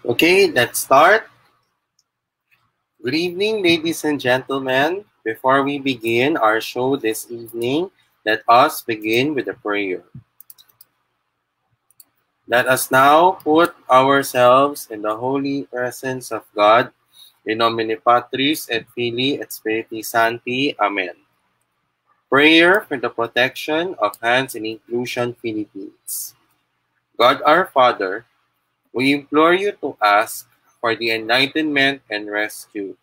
Okay, let's start. Good evening, ladies and gentlemen. Before we begin our show this evening, let us begin with a prayer. Let us now put ourselves in the holy presence of God. In nomine Patris et Filii et Spiritus Sancti. Amen. Prayer for the protection of Hands in Inclusion Philippines. God our Father, we implore you to ask for the enlightenment and rescue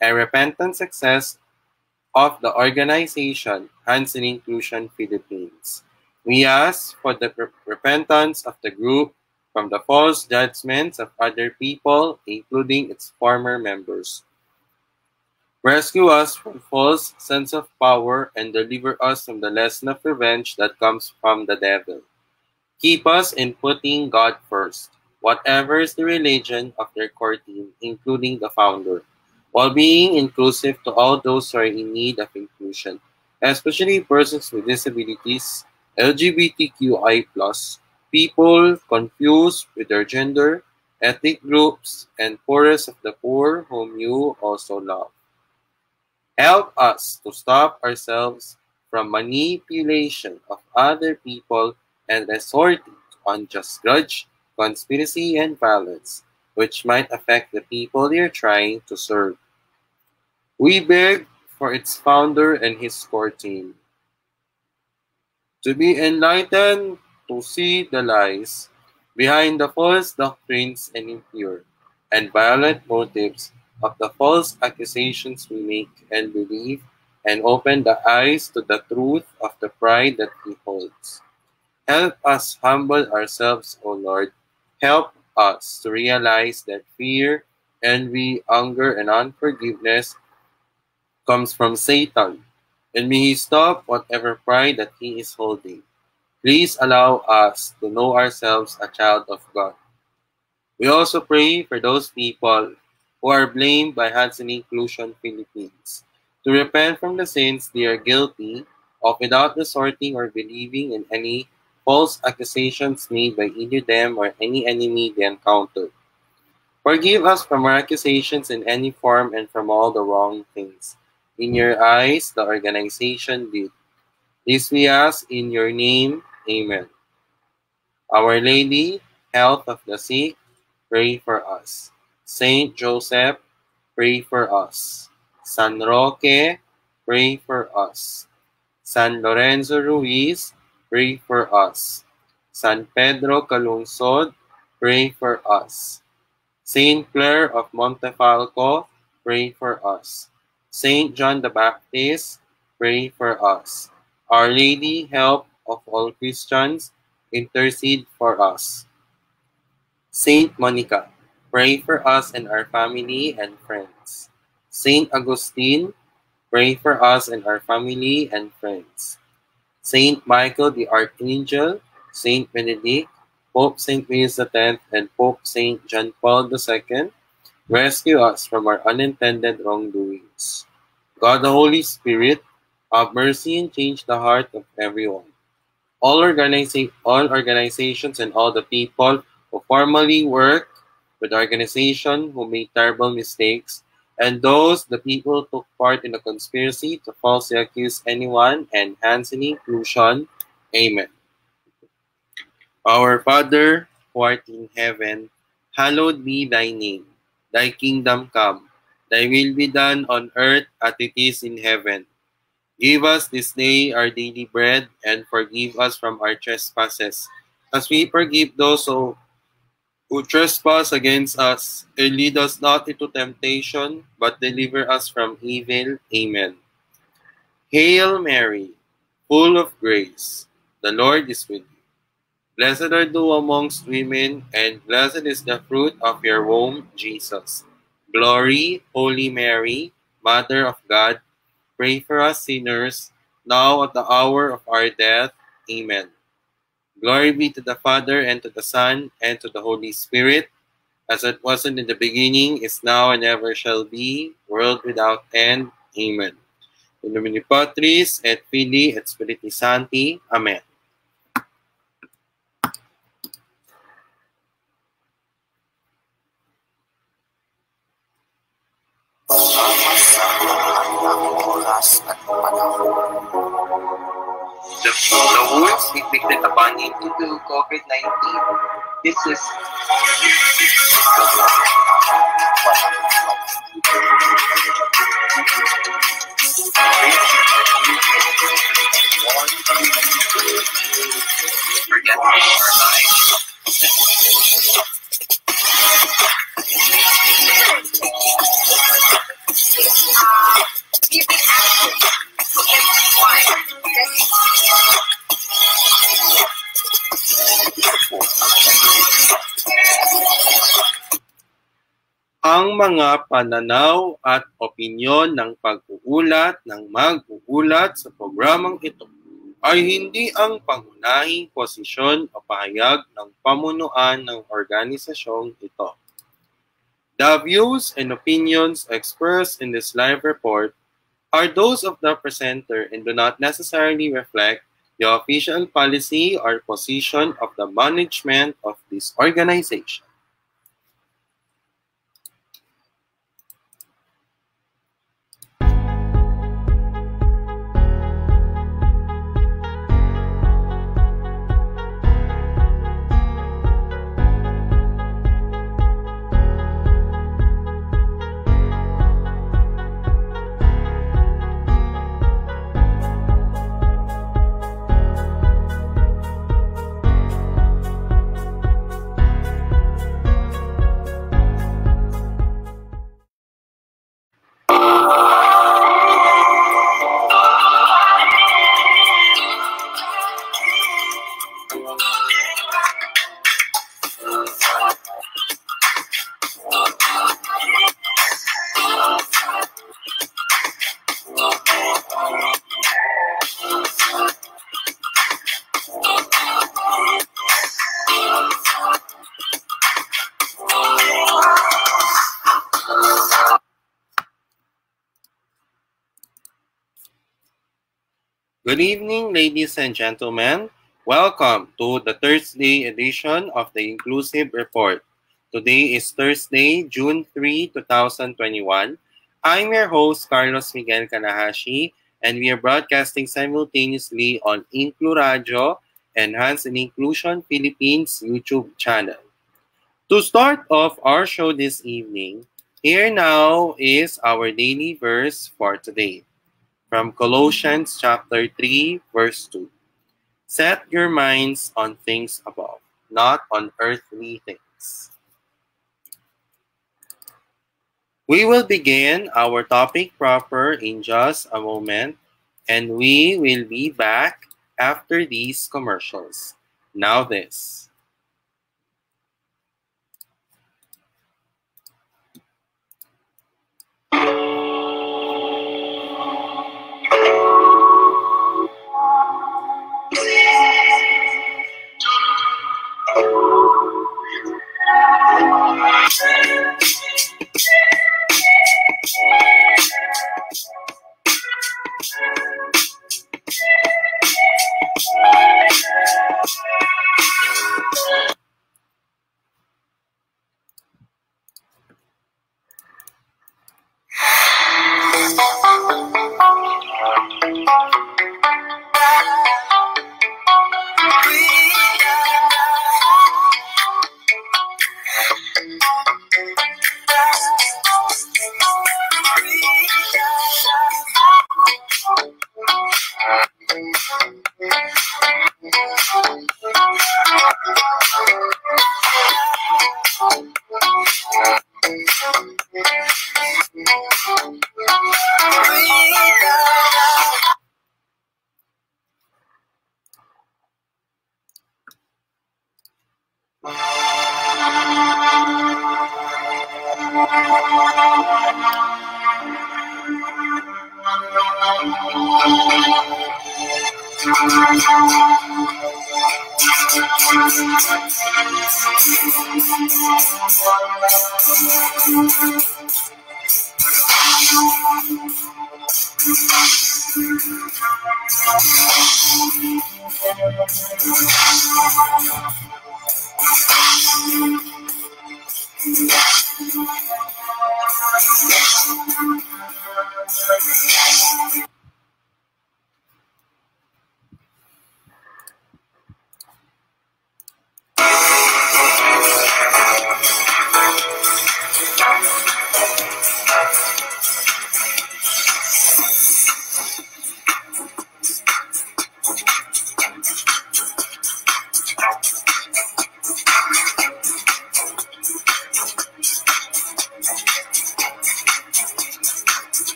and repentant success of the organization Hands and Inclusion Philippines. We ask for the repentance of the group from the false judgments of other people, including its former members. Rescue us from false sense of power and deliver us from the lesson of revenge that comes from the devil. Keep us in putting God first whatever is the religion of their core team, including the founder, while being inclusive to all those who are in need of inclusion, especially persons with disabilities, LGBTQI+, people confused with their gender, ethnic groups, and poorest of the poor whom you also love. Help us to stop ourselves from manipulation of other people and resorting to unjust grudge conspiracy, and violence, which might affect the people you're trying to serve. We beg for its founder and his core team to be enlightened to see the lies behind the false doctrines and impure and violent motives of the false accusations we make and believe, and open the eyes to the truth of the pride that he holds. Help us humble ourselves, O Lord, Help us to realize that fear, envy, anger, and unforgiveness comes from Satan, and may he stop whatever pride that he is holding. Please allow us to know ourselves a child of God. We also pray for those people who are blamed by Hands and Inclusion Philippines to repent from the sins they are guilty of without resorting or believing in any false accusations made by either them or any enemy they encounter. Forgive us from our accusations in any form and from all the wrong things. In your eyes, the organization did. This we ask in your name. Amen. Our Lady, health of the sick, pray for us. Saint Joseph, pray for us. San Roque, pray for us. San Lorenzo Ruiz, pray for us. San Pedro Calungsod, pray for us. Saint Clare of Montefalco, pray for us. Saint John the Baptist, pray for us. Our Lady, help of all Christians, intercede for us. Saint Monica, pray for us and our family and friends. Saint Augustine, pray for us and our family and friends. Saint Michael the Archangel, Saint Benedict, Pope Saint Pius X, and Pope Saint John Paul II, rescue us from our unintended wrongdoings. God the Holy Spirit, have mercy and change the heart of everyone. All, organiza- all organizations and all the people who formerly work with the organization who made terrible mistakes and those the people took part in the conspiracy to falsely accuse anyone and hands in inclusion. Amen. Our Father, who art in heaven, hallowed be thy name. Thy kingdom come. Thy will be done on earth as it is in heaven. Give us this day our daily bread, and forgive us from our trespasses, as we forgive those who who trespass against us, and lead us not into temptation, but deliver us from evil. Amen. Hail Mary, full of grace, the Lord is with you. Blessed are you amongst women, and blessed is the fruit of your womb, Jesus. Glory, Holy Mary, Mother of God, pray for us sinners, now at the hour of our death. Amen. Glory be to the Father, and to the Son, and to the Holy Spirit, as it wasn't in the beginning, is now, and ever shall be, world without end. Amen. In the nomine Patris, et Filii, et Spiriti Sancti. Amen. at panahon the, the wounds inflicted upon him due to COVID-19. This is forget our lives. Ang mga pananaw at opinyon ng pag-uulat ng mag-uulat sa programang ito ay hindi ang pangunahing posisyon o pahayag ng pamunuan ng organisasyong ito. The views and opinions expressed in this live report are those of the presenter and do not necessarily reflect the official policy or position of the management of this organization. Good evening, ladies and gentlemen. Welcome to the Thursday edition of the Inclusive Report. Today is Thursday, June 3, 2021. I'm your host, Carlos Miguel Kanahashi, and we are broadcasting simultaneously on Inclu Radio, Enhance in Inclusion Philippines YouTube channel. To start off our show this evening, here now is our daily verse for today from Colossians chapter 3 verse 2. Set your minds on things above, not on earthly things. We will begin our topic proper in just a moment, and we will be back after these commercials. Now this.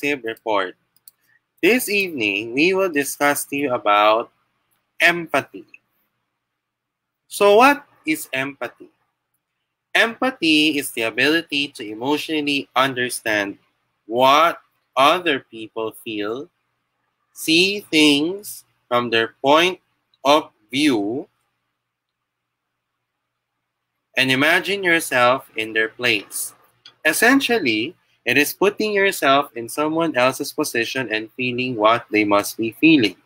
The Inclusive Report. This evening, we will discuss to you about empathy. So, what is empathy? Empathy is the ability to emotionally understand what other people feel, see things from their point of view, and imagine yourself in their place. Essentially, it is putting yourself in someone else's position and feeling what they must be feeling.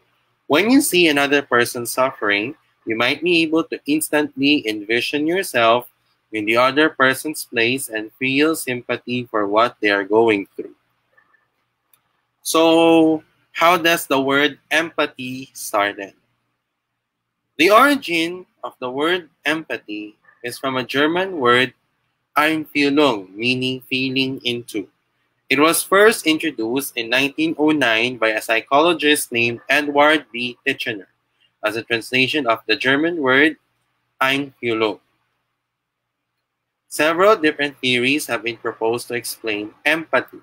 When you see another person suffering, you might be able to instantly envision yourself in the other person's place and feel sympathy for what they are going through. So, how does the word empathy started? The origin of the word empathy is from a German word Einfühlung, meaning feeling into. It was first introduced in 1909 by a psychologist named Edward B. Titchener as a translation of the German word Einfühlung. Several different theories have been proposed to explain empathy.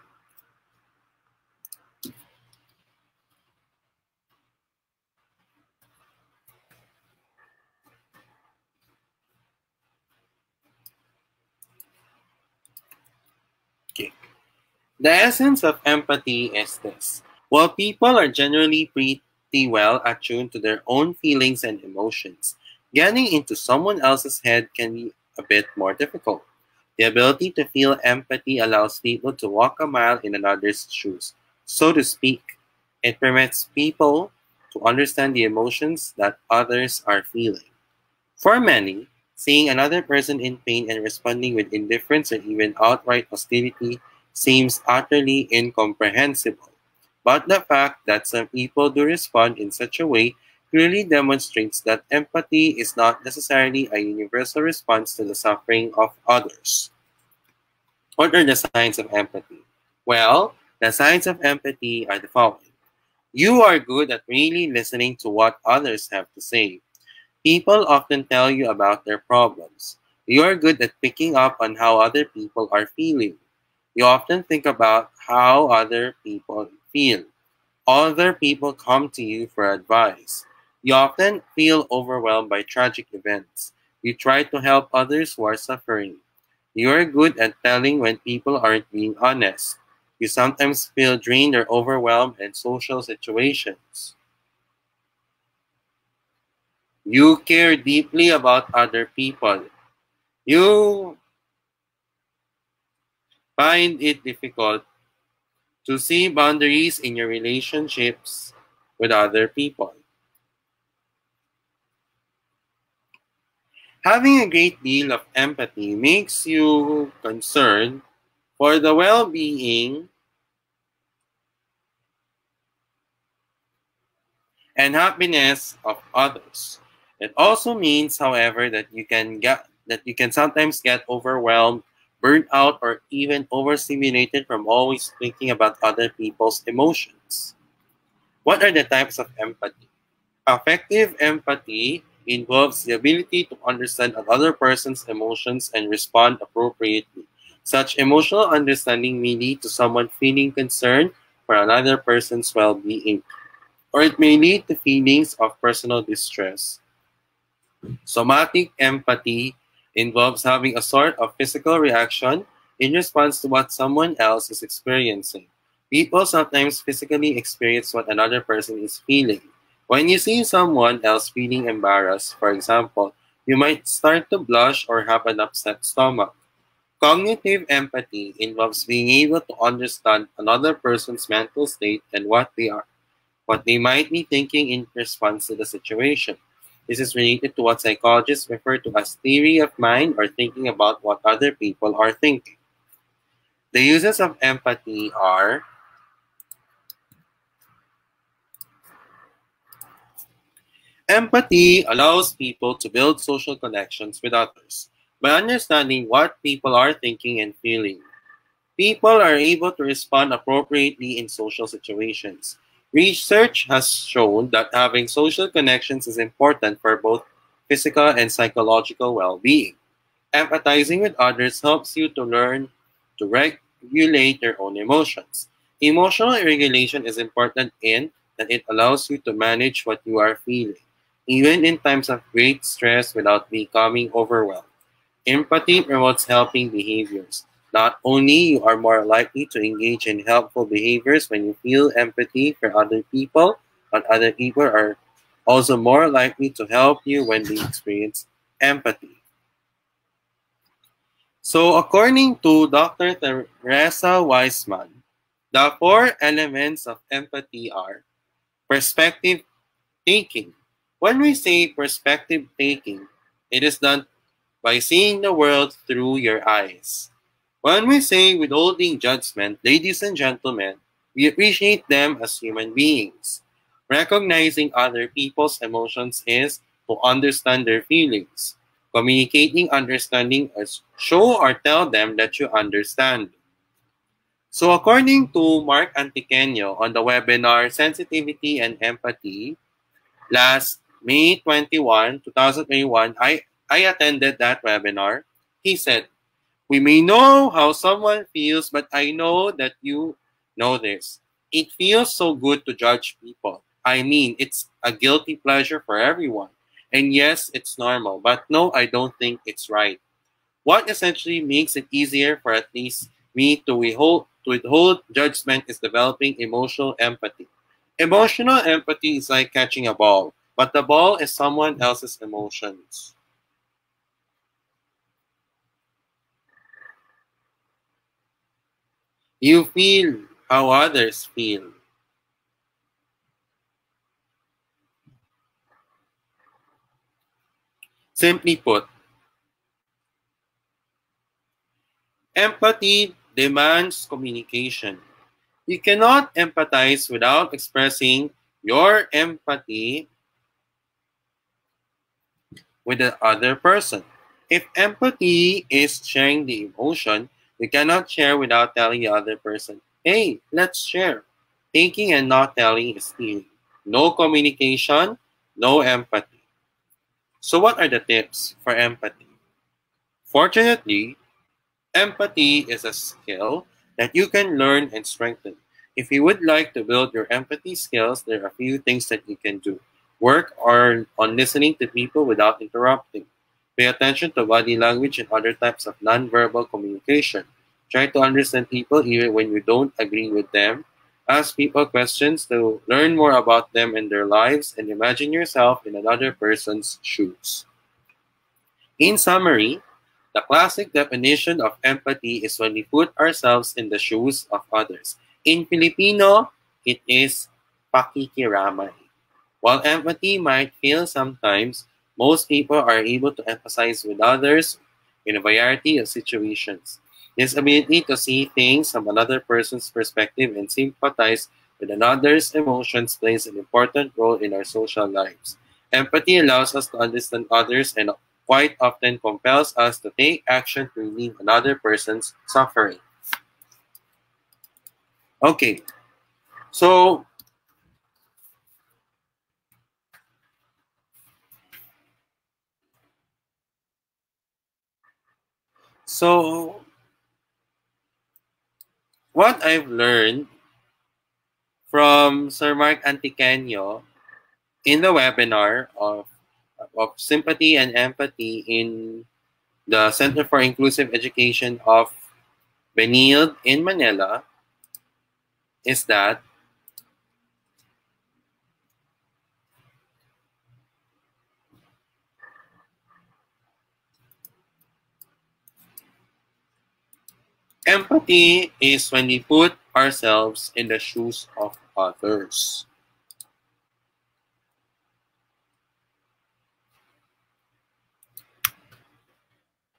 The essence of empathy is this. While people are generally pretty well attuned to their own feelings and emotions, getting into someone else's head can be a bit more difficult. The ability to feel empathy allows people to walk a mile in another's shoes, so to speak. It permits people to understand the emotions that others are feeling. For many, seeing another person in pain and responding with indifference or even outright hostility seems utterly incomprehensible, but the fact that some people do respond in such a way clearly demonstrates that empathy is not necessarily a universal response to the suffering of others. What are the signs of empathy? Well, the signs of empathy are the following. You are good at really listening to what others have to say. People often tell you about their problems. You are good at picking up on how other people are feeling. You often think about how other people feel. Other people come to you for advice. You often feel overwhelmed by tragic events. You try to help others who are suffering. You are good at telling when people aren't being honest. You sometimes feel drained or overwhelmed in social situations. You care deeply about other people. You find it difficult to see boundaries in your relationships with other people. Having a great deal of empathy makes you concerned for the well being and happiness of others. It also means, however, that you can get that you can sometimes get overwhelmed burnt out, or even overstimulated from always thinking about other people's emotions. What are the types of empathy? Affective empathy involves the ability to understand another person's emotions and respond appropriately. Such emotional understanding may lead to someone feeling concern for another person's well being, or it may lead to feelings of personal distress. Somatic empathy involves having a sort of physical reaction in response to what someone else is experiencing. People sometimes physically experience what another person is feeling. When you see someone else feeling embarrassed, for example, you might start to blush or have an upset stomach. Cognitive empathy involves being able to understand another person's mental state and what they are, what they might be thinking in response to the situation. This is related to what psychologists refer to as theory of mind or thinking about what other people are thinking. The uses of empathy are Empathy allows people to build social connections with others by understanding what people are thinking and feeling. People are able to respond appropriately in social situations. Research has shown that having social connections is important for both physical and psychological well being. Empathizing with others helps you to learn to regulate your own emotions. Emotional regulation is important in that it allows you to manage what you are feeling, even in times of great stress without becoming overwhelmed. Empathy promotes helping behaviors. Not only you are more likely to engage in helpful behaviors when you feel empathy for other people, but other people are also more likely to help you when they experience empathy. So according to Dr. Theresa Wiseman, the four elements of empathy are perspective taking. When we say perspective taking, it is done by seeing the world through your eyes. When we say withholding judgment, ladies and gentlemen, we appreciate them as human beings. Recognizing other people's emotions is to understand their feelings. Communicating understanding is show or tell them that you understand. So according to Mark Antiqueño on the webinar Sensitivity and Empathy, last May 21, 2021, I, I attended that webinar. He said, we may know how someone feels, but I know that you know this. It feels so good to judge people. I mean, it's a guilty pleasure for everyone. And yes, it's normal, but no, I don't think it's right. What essentially makes it easier for at least me to withhold, to withhold judgment is developing emotional empathy. Emotional empathy is like catching a ball, but the ball is someone else's emotions. You feel how others feel. Simply put, empathy demands communication. You cannot empathize without expressing your empathy with the other person. If empathy is sharing the emotion, you cannot share without telling the other person, hey, let's share. Thinking and not telling is stealing. No communication, no empathy. So what are the tips for empathy? Fortunately, empathy is a skill that you can learn and strengthen. If you would like to build your empathy skills, there are a few things that you can do. Work on, on listening to people without interrupting. Pay attention to body language and other types of nonverbal communication. Try to understand people even when you don't agree with them. Ask people questions to learn more about them and their lives and imagine yourself in another person's shoes. In summary, the classic definition of empathy is when we put ourselves in the shoes of others. In Filipino, it is pakikiramay. While empathy might feel sometimes most people are able to empathize with others in a variety of situations. This ability to see things from another person's perspective and sympathize with another's emotions plays an important role in our social lives. Empathy allows us to understand others and quite often compels us to take action to relieve another person's suffering. Okay, so So, what I've learned from Sir Mark Antiqueño in the webinar of, of sympathy and empathy in the Center for Inclusive Education of Benilde in Manila is that Empathy is when we put ourselves in the shoes of others.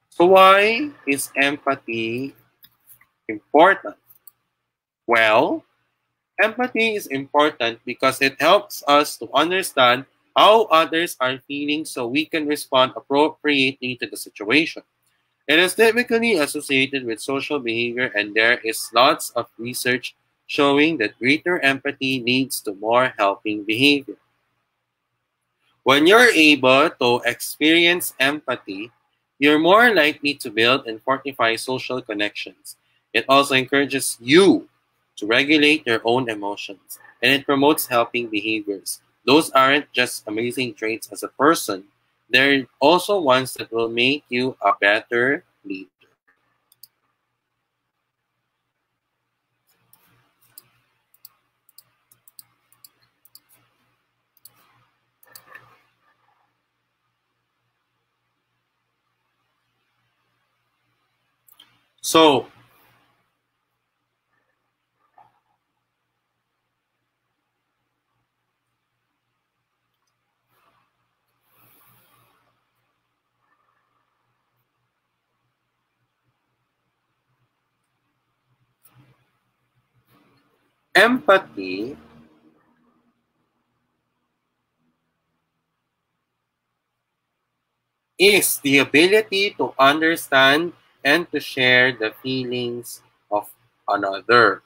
So why is empathy important? Well, empathy is important because it helps us to understand how others are feeling so we can respond appropriately to the situation. It is typically associated with social behavior, and there is lots of research showing that greater empathy leads to more helping behavior. When you're able to experience empathy, you're more likely to build and fortify social connections. It also encourages you to regulate your own emotions and it promotes helping behaviors. Those aren't just amazing traits as a person, they're also ones that will make you a better leader. So, empathy is the ability to understand and to share the feelings of another.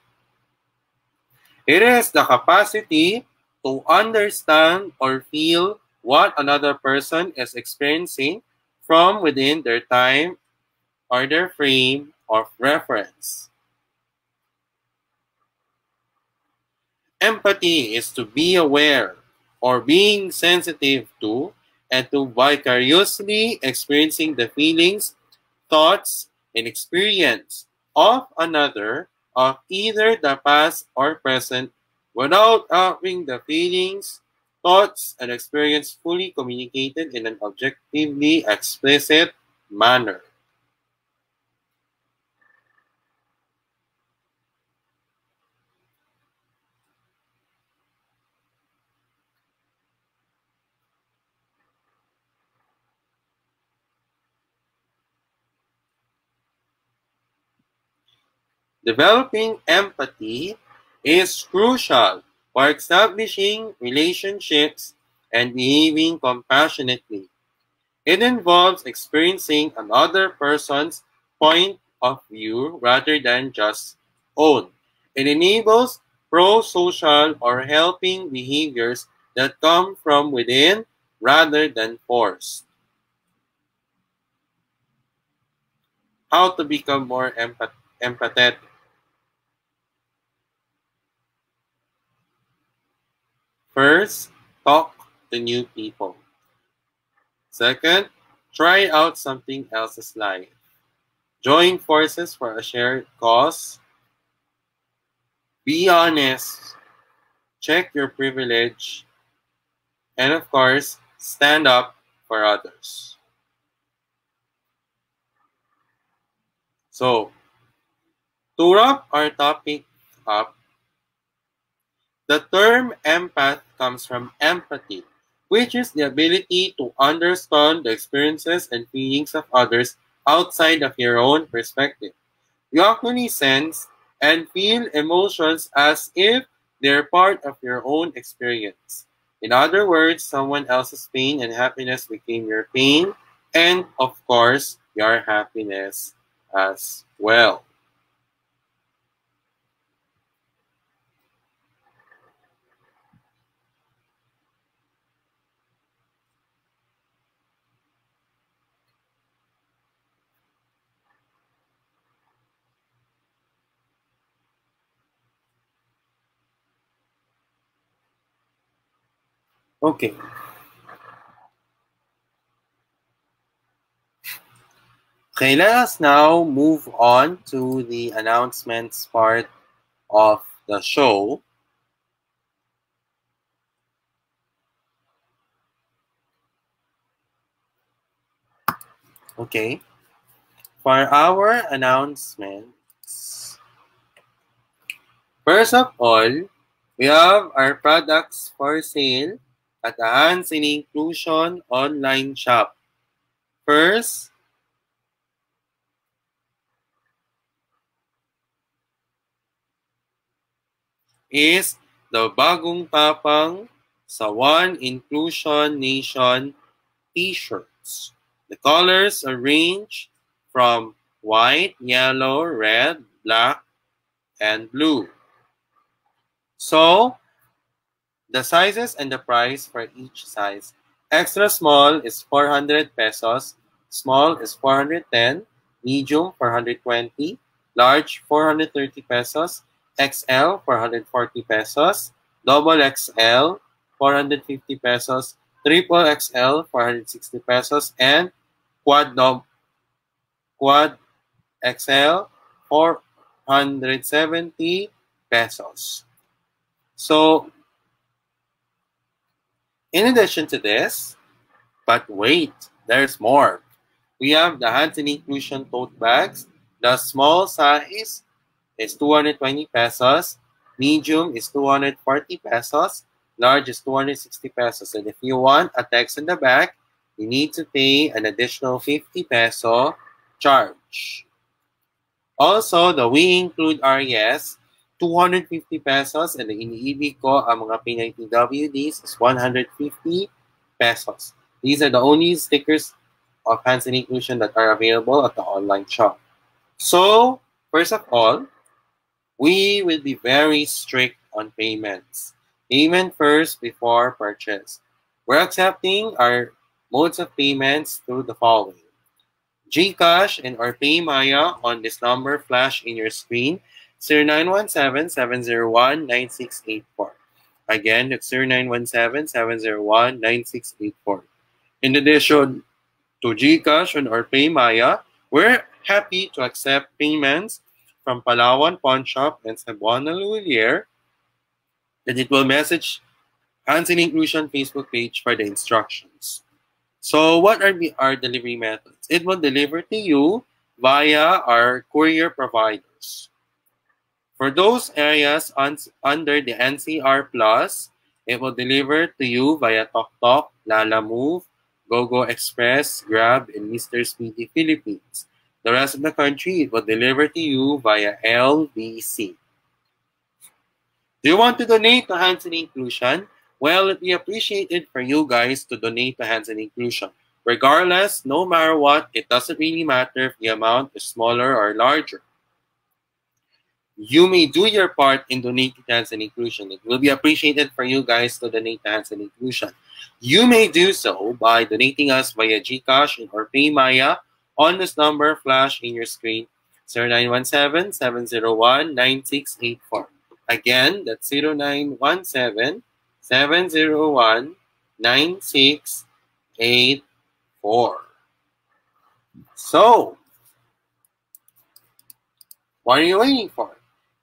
It is the capacity to understand or feel what another person is experiencing from within their time or their frame of reference. Empathy is to be aware or being sensitive to and to vicariously experiencing the feelings, thoughts, and experience of another of either the past or present without having the feelings, thoughts, and experience fully communicated in an objectively explicit manner. Developing empathy is crucial for establishing relationships and behaving compassionately. It involves experiencing another person's point of view rather than just own. It enables pro-social or helping behaviors that come from within rather than forced. How to become more empath empathetic. First, talk to new people. Second, try out something else's life. Join forces for a shared cause. Be honest. Check your privilege. And of course, stand up for others. So, to wrap our topic up, the term empath comes from empathy, which is the ability to understand the experiences and feelings of others outside of your own perspective. You actually sense and feel emotions as if they're part of your own experience. In other words, someone else's pain and happiness became your pain, and of course, your happiness as well. Okay. Okay, let us now move on to the announcements part of the show. Okay. For our announcements, first of all, we have our products for sale Hands in Inclusion online shop. First, is the Bagong Tapang sa One Inclusion Nation t-shirts. The colors are range from white, yellow, red, black, and blue. So, the sizes and the price for each size. Extra small is 400 pesos, small is 410, medium 420, large 430 pesos, XL 440 pesos, double XL 450 pesos, triple XL 460 pesos, and quad quad XL 470 pesos. So, in addition to this, but wait, there's more. We have the Hands and Inclusion tote bags. The small size is 220 pesos. Medium is 240 pesos. Large is 260 pesos. And if you want a text in the back, you need to pay an additional 50 peso charge. Also, the We Include RES, 250 pesos. And the iniibig ko ang mga Pinay PWDs is 150 pesos. These are the only stickers of hands and inclusion that are available at the online shop. So, first of all, we will be very strict on payments. Payment first before purchase. We're accepting our modes of payments through the following. GCash and or PayMaya on this number flash in your screen 0917-701-9684. Again, it's 0917-701-9684. In addition to GCash and or PayMaya, we're happy to accept payments from Palawan Pawn Shop and Cebuana Lhuillier and it will message Hands in Inclusion Facebook page for the instructions. So what are our delivery methods? It will deliver to you via our courier providers. For those areas un under the NCR Plus, it will deliver to you via TokTok, Lalamove, GoGo Express, Grab, and Mr. Speedy Philippines. The rest of the country, it will deliver to you via LBC. Do you want to donate to Hands and Inclusion? Well, it'd be appreciated for you guys to donate to Hands and Inclusion. Regardless, no matter what, it doesn't really matter if the amount is smaller or larger. You may do your part in donating to Hands and Inclusion. It will be appreciated for you guys to donate to Hands and Inclusion. You may do so by donating us via GCash or PayMaya on this number flash in your screen 0917-701-9684. Again, that's 0917 701 9684. So, what are you waiting for?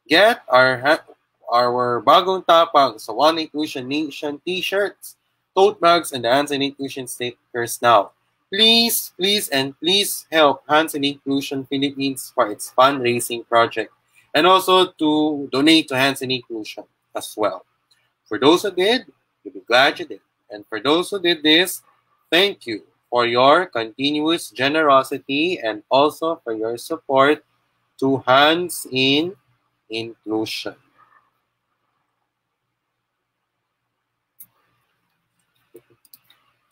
Get our our bagong tapang sa One Inclusion Nation t-shirts, tote bags, and the Hands and Inclusion stickers now. Please, please, and please help Hands and Inclusion Philippines for its fundraising project and also to donate to Hands and Inclusion as well. For those who did, you'll be glad you did. And for those who did this, thank you for your continuous generosity and also for your support to Hands in Inclusion.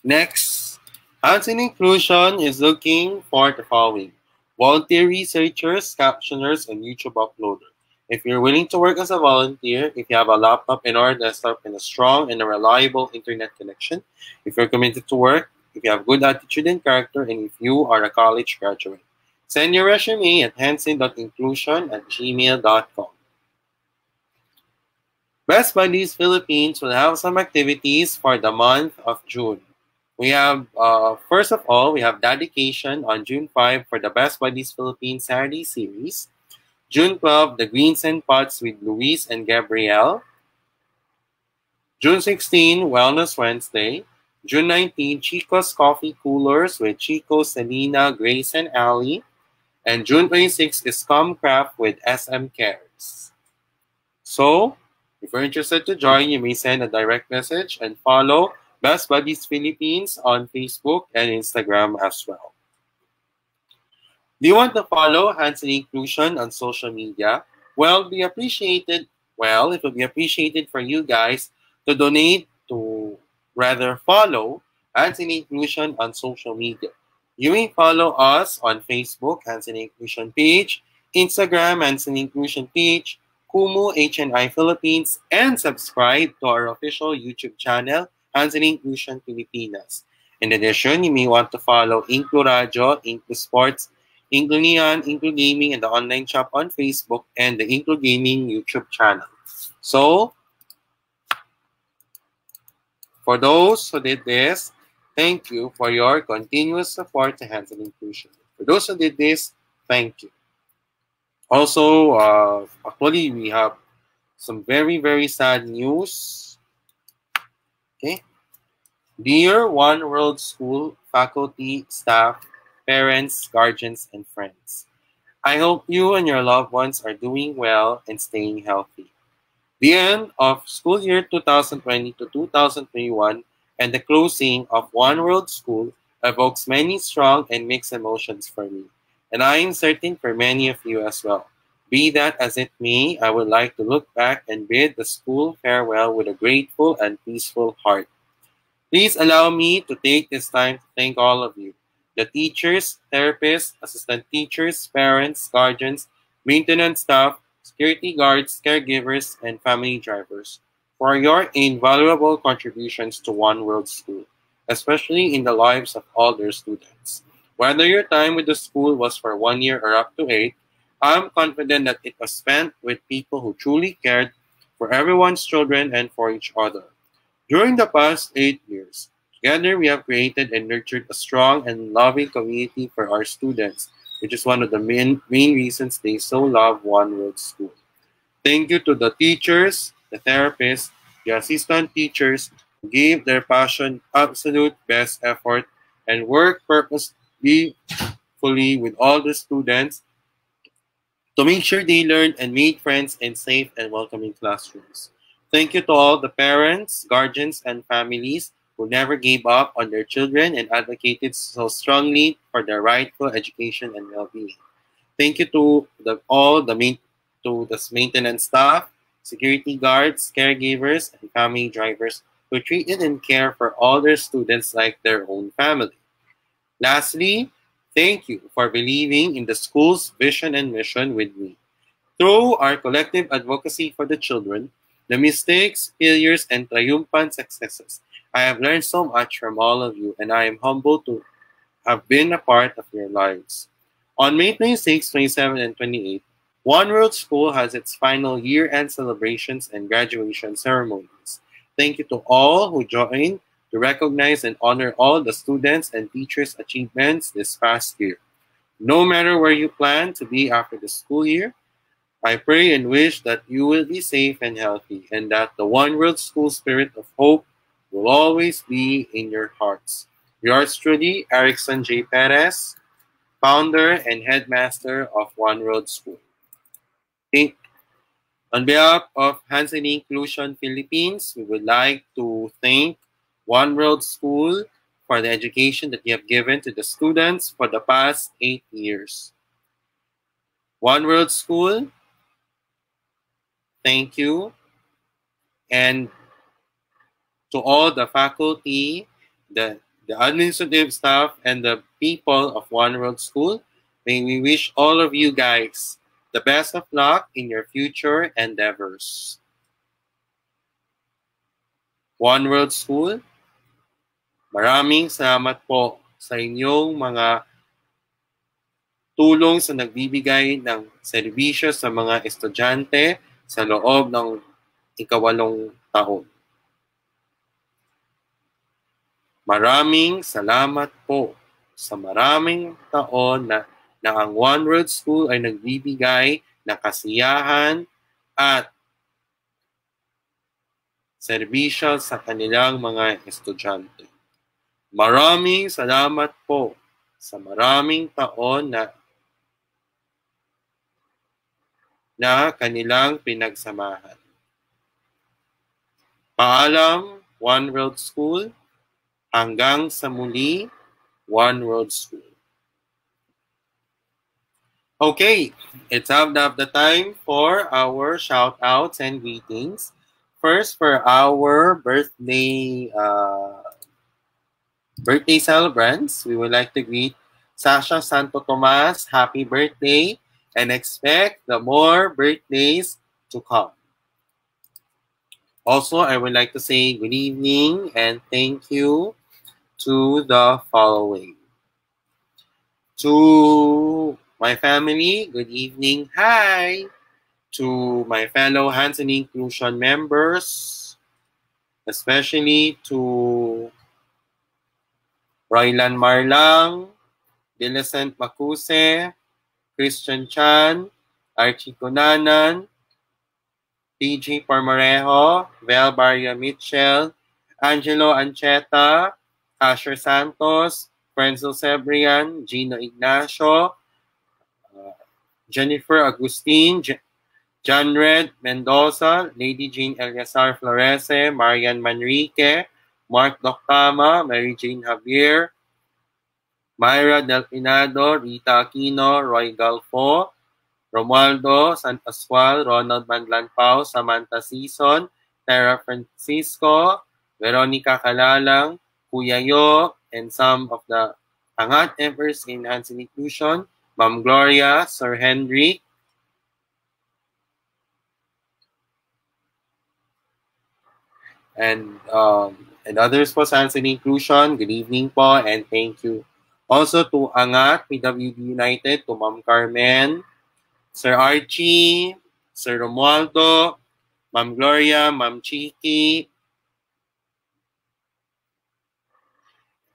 Next, Hands in Inclusion is looking for the following volunteer researchers, captioners, and YouTube uploader. If you're willing to work as a volunteer, if you have a laptop and or desktop and a strong and a reliable internet connection, if you're committed to work, if you have good attitude and character, and if you are a college graduate, send your resume at hansin.inclusion at gmail.com. Best Buddies Philippines will have some activities for the month of June. We have, uh, first of all, we have dedication on June 5 for the Best Buddies Philippines Saturday series. June 12, the Greens and Pots with Luis and Gabrielle. June 16, Wellness Wednesday. June 19, Chico's Coffee Coolers with Chico, Selena, Grace, and Ali. And June 26 is Comcraft with SM Cares. So, if you're interested to join, you may send a direct message and follow Best Buddies Philippines on Facebook and Instagram as well. Do you want to follow Hands in Inclusion on social media? Well, be appreciated. Well, it will be appreciated for you guys to donate to rather follow Hands in Inclusion on social media. You may follow us on Facebook, Hands in Inclusion page, Instagram, Hands in Inclusion page, Kumu HNI Philippines, and subscribe to our official YouTube channel, Hands in Inclusion Pilipinas. In addition, you may want to follow InkluRadyo, Inclu Sports, Inklu Neon, Inklu Gaming, and the online shop on Facebook, and the Inklu Gaming YouTube channel. So, for those who did this, thank you for your continuous support to Hands on Inclusion. For those who did this, thank you. Also, uh, actually, we have some very, very sad news. Okay. Dear One World School faculty, staff, parents, guardians, and friends, I hope you and your loved ones are doing well and staying healthy. The end of school year 2020 to 2021 and the closing of One World School evokes many strong and mixed emotions for me and I am certain for many of you as well. Be that as it may, I would like to look back and bid the school farewell with a grateful and peaceful heart. Please allow me to take this time to thank all of you, the teachers, therapists, assistant teachers, parents, guardians, maintenance staff, security guards, caregivers, and family drivers for your invaluable contributions to One World School, especially in the lives of all their students. Whether your time with the school was for one year or up to eight, I'm confident that it was spent with people who truly cared for everyone's children and for each other. During the past eight years, together we have created and nurtured a strong and loving community for our students, which is one of the main, main reasons they so love One World School. Thank you to the teachers, the therapists, the assistant teachers gave their passion absolute best effort and work purposefully with all the students to make sure they learn and meet friends in safe and welcoming classrooms. Thank you to all the parents, guardians, and families who never gave up on their children and advocated so strongly for their rightful education and well-being. Thank you to the, all the main, to the maintenance staff, security guards, caregivers, and family drivers who treated and care for all their students like their own family. Lastly, thank you for believing in the school's vision and mission with me. Through our collective advocacy for the children, the mistakes, failures, and triumphant successes, I have learned so much from all of you, and I am humbled to have been a part of your lives. On May 26, 27, and 28, One World School has its final year-end celebrations and graduation ceremonies. Thank you to all who joined to recognize and honor all the students and teachers' achievements this past year. No matter where you plan to be after the school year, I pray and wish that you will be safe and healthy and that the One World School spirit of hope will always be in your hearts. Yours truly, Erickson J. Perez, founder and headmaster of One World School. On behalf of Hands in Inclusion Philippines, we would like to thank one World School for the education that you have given to the students for the past eight years. One World School, thank you. And to all the faculty, the, the administrative staff, and the people of One World School, may we wish all of you guys the best of luck in your future endeavors. One World School, Maraming salamat po sa inyong mga tulong sa nagbibigay ng serbisyo sa mga estudyante sa loob ng ikawalong taon. Maraming salamat po sa maraming taon na, na ang One World School ay nagbibigay ng kasiyahan at serbisyo sa kanilang mga estudyante. Maraming salamat po sa maraming taon na na kanilang pinagsamahan. Paalam, One World School. Hanggang sa muli, One World School. Okay, it's up the time for our shout outs and greetings. First, for our birthday uh, birthday celebrants, we would like to greet Sasha Santo Tomas, happy birthday, and expect the more birthdays to come. Also, I would like to say good evening and thank you to the following. To My family, good evening. Hi to my fellow Hands in Inclusion members, especially to Roylan Marlang, Dilicent Makuse, Christian Chan, Archie Kunanan, TG Parmarejo, Barria Mitchell, Angelo Ancheta, Asher Santos, Frenzel Sebrian, Gino Ignacio, Jennifer Agustin, J- John Red Mendoza, Lady Jean Eliasar Florese, Marian Manrique, Mark Doctama, Mary Jane Javier, Myra Del Pinado, Rita Aquino, Roy Galfo, Romualdo San Pascual, Ronald Manlanpao, Samantha Season, Tara Francisco, Veronica Calalang, Kuya Yo, and some of the Angat members in Hansen Inclusion, Ma'am Gloria, Sir Henry, and um, and others for Hands in Inclusion, good evening po and thank you. Also to Angat, PWD United, to Ma'am Carmen, Sir Archie, Sir Romualdo, Ma'am Gloria, Ma'am Chiki,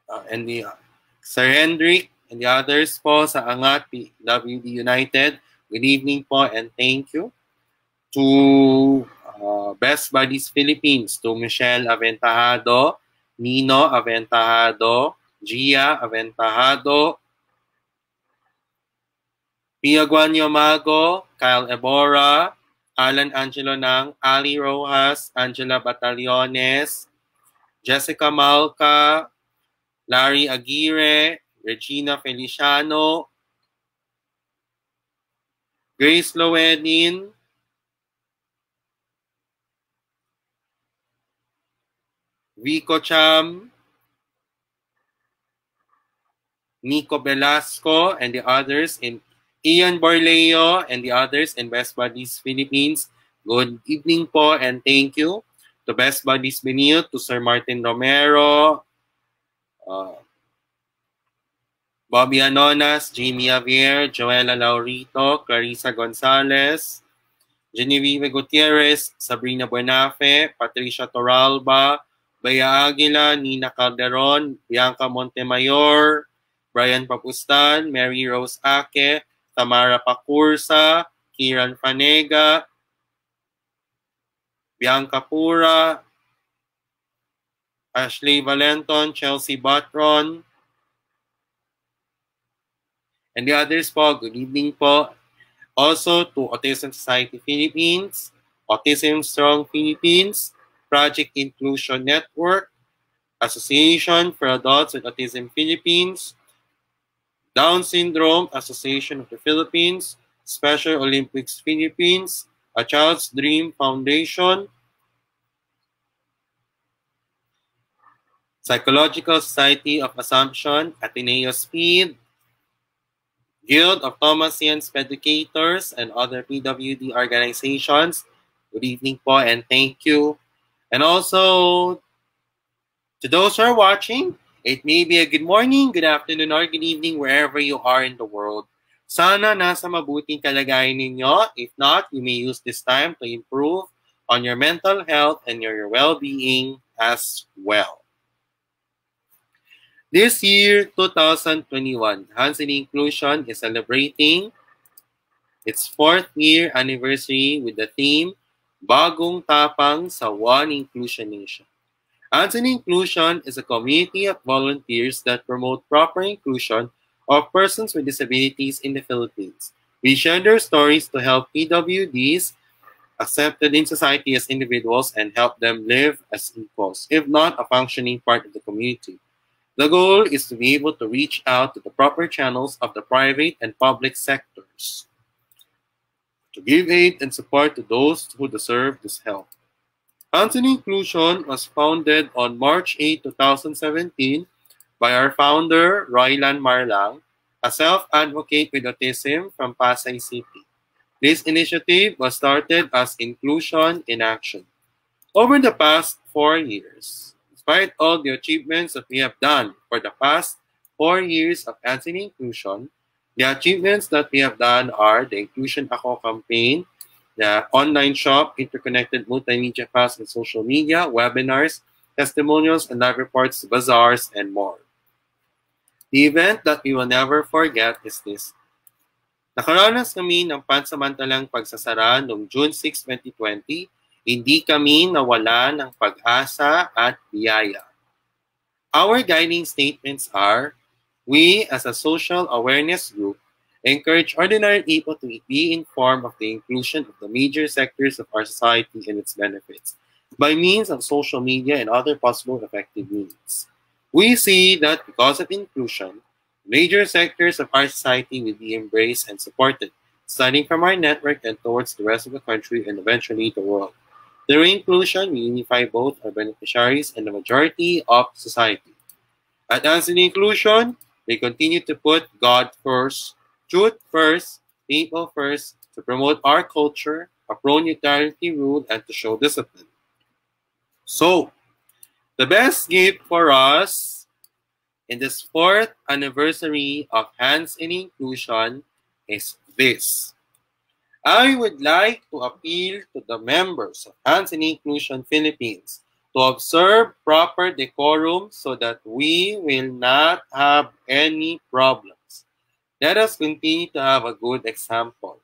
uh, and the uh, Sir Hendrik and the others po sa Angat PWD United. Good evening po and thank you. To uh, Best Buddies Philippines, to Michelle Aventajado, Nino Aventajado, Gia Aventajado, Pia Guanyo Mago, Kyle Ebora, Alan Angelo Nang, Ali Rojas, Angela Batallones, Jessica Malca, Larry Aguirre, Regina Feliciano, Grace Loedin, Vico Cham, Nico Velasco, and the others in Ian Borleo and the others in Best Buddies Philippines. Good evening po and thank you to Best Buddies Benil, to Sir Martin Romero, uh, Bobby Anonas, Jamie Javier, Joella Laurito, Clarissa Gonzalez, Genevieve Gutierrez, Sabrina Buenafe, Patricia Toralba, Baya Aguila, Nina Calderon, Bianca Montemayor, Brian Papustan, Mary Rose Ake, Tamara Pacursa, Kiran Fanega, Bianca Pura, Ashley Valenton, Chelsea Batron, and the others po, good evening po. Also to Autism Society Philippines, Autism Strong Philippines, Project Inclusion Network, Association for Adults with Autism Philippines, Down Syndrome Association of the Philippines, Special Olympics Philippines, A Child's Dream Foundation, Psychological Society of Assumption, Ateneo Speed, Guild of Thomasian Educators, and other PWD organizations. Good evening po and thank you. And also, to those who are watching, it may be a good morning, good afternoon, or good evening wherever you are in the world. Sana nasa mabuting kalagayan ninyo. If not, you may use this time to improve on your mental health and your well-being as well. This year, 2021, Hands in Inclusion is celebrating its fourth year anniversary with the theme Bagong Tapang sa One Inclusion Nation. Hands in Inclusion is a community of volunteers that promote proper inclusion of persons with disabilities in the Philippines. We share their stories to help PWDs accepted in society as individuals and help them live as equals, if not a functioning part of the community. The goal is to be able to reach out to the proper channels of the private and public sectors to give aid and support to those who deserve this help. Hands in Inclusion was founded on March 8, 2017 by our founder, Roylan Marlang, a self-advocate with autism from Pasay City. This initiative was started as Inclusion in Action. Over the past four years, despite all the achievements that we have done for the past four years of Hansen Inclusion, The achievements that we have done are the Inclusion Ako campaign, the online shop, interconnected multimedia files and social media, webinars, testimonials and live reports, bazaars, and more. The event that we will never forget is this. Nakaranas kami ng pansamantalang pagsasara noong June 6, 2020. Hindi kami nawala ng pag-asa at biyaya. Our guiding statements are, we as a social awareness group encourage ordinary people to be informed of the inclusion of the major sectors of our society and its benefits by means of social media and other possible effective means. We see that because of inclusion, major sectors of our society will be embraced and supported, starting from our network and towards the rest of the country and eventually the world. Through inclusion, we unify both our beneficiaries and the majority of society. At Hands in Inclusion, we continue to put God first, truth first, people first, to promote our culture, a pro-neutrality rule, and to show discipline. So, the best gift for us in this fourth anniversary of Hands in Inclusion is this. I would like to appeal to the members of Hands in Inclusion Philippines to observe proper decorum so that we will not have any problems. Let us continue to have a good example.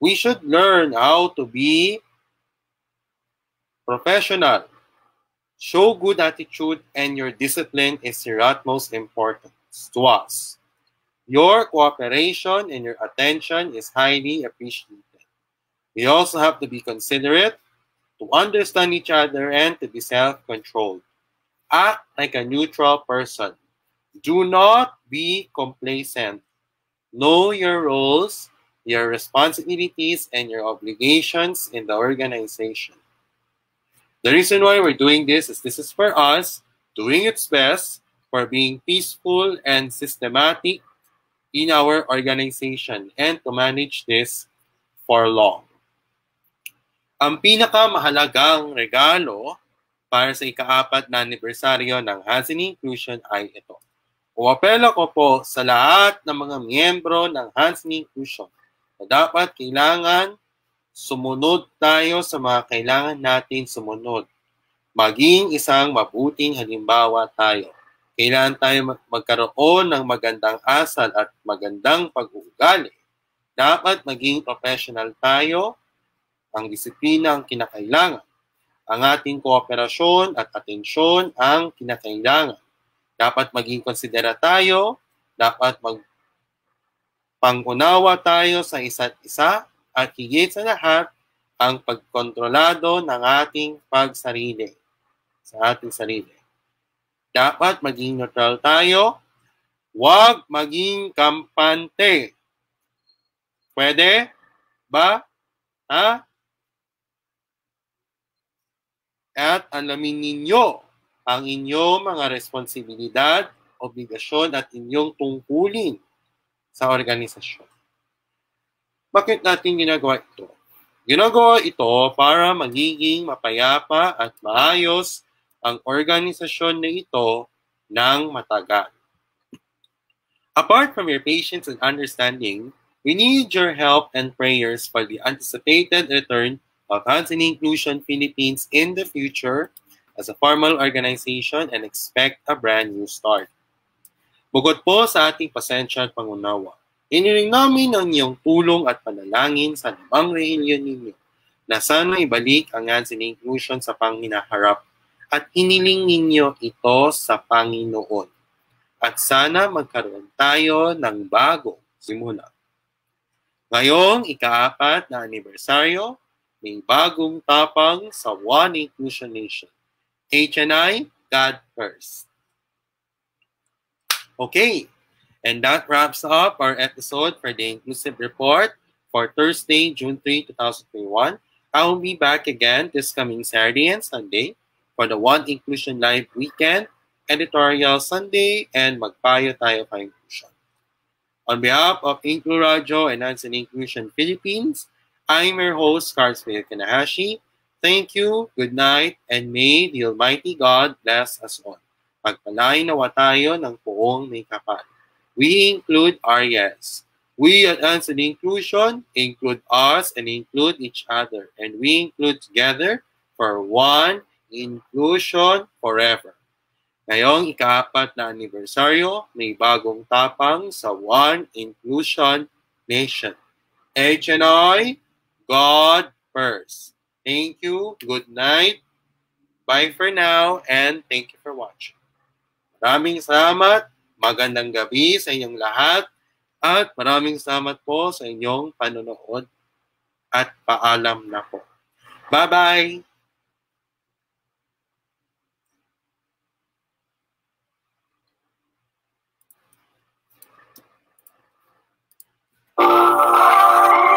We should learn how to be professional, show good attitude, and your discipline is your utmost importance to us. Your cooperation and your attention is highly appreciated. We also have to be considerate to understand each other and to be self-controlled. Act like a neutral person. Do not be complacent. Know your roles, your responsibilities, and your obligations in the organization. The reason why we're doing this is this is for us doing its best for being peaceful and systematic in our organization and to manage this for long. Ang pinakamahalagang regalo para sa ikaapat na anibersaryo ng Hansen Inclusion ay ito. Uapela ko po sa lahat ng mga miyembro ng Hansen Inclusion na dapat kailangan sumunod tayo sa mga kailangan natin sumunod. Maging isang mabuting halimbawa tayo. Kailangan tayo magkaroon ng magandang asal at magandang pag-uugali. Dapat maging professional tayo ang disiplina ang kinakailangan. Ang ating kooperasyon at atensyon ang kinakailangan. Dapat maging konsidera tayo, dapat mag pangunawa tayo sa isa't isa at higit sa lahat ang pagkontrolado ng ating pagsarili sa ating sarili. Dapat maging neutral tayo, huwag maging kampante. Pwede ba? Ha? At alamin ninyo ang inyong mga responsibilidad, obligasyon at inyong tungkulin sa organisasyon. Bakit natin ginagawa ito? Ginagawa ito para magiging mapayapa at maayos ang organisasyon na ito ng matagal. Apart from your patience and understanding, we need your help and prayers for the anticipated return Hands in Inclusion Philippines in the future as a formal organization and expect a brand new start. Bukod po sa ating pasensya at pangunawa, iniring namin ang iyong tulong at panalangin sa limang rehiyon ninyo na sana ibalik ang Hands in Inclusion sa panginaharap at hiniling ninyo ito sa Panginoon. At sana magkaroon tayo ng bago simula. Ngayong ikaapat na anibersaryo may bagong tapang sa One Inclusion Nation. HNI, God first. Okay, and that wraps up our episode for the Inclusive Report for Thursday, June 3, 2021. I be back again this coming Saturday and Sunday for the One Inclusion Live Weekend, Editorial Sunday, and Magpayo Tayo Ka Inclusion. On behalf of Inclu Radio and Nansen Inclusion Philippines, I'm your host, Carlos Kanahashi. Thank you, good night, and may the Almighty God bless us all. Pagpalain nawa tayo ng poong may kapal. We include our yes. We at Answer Inclusion include us and include each other. And we include together for one inclusion forever. Ngayong ikaapat na anibersaryo, may bagong tapang sa One Inclusion Nation. HNI, God first. Thank you. Good night. Bye for now and thank you for watching. Maraming salamat. Magandang gabi sa inyong lahat at maraming salamat po sa inyong panonood at paalam na po. Bye-bye! Thank you.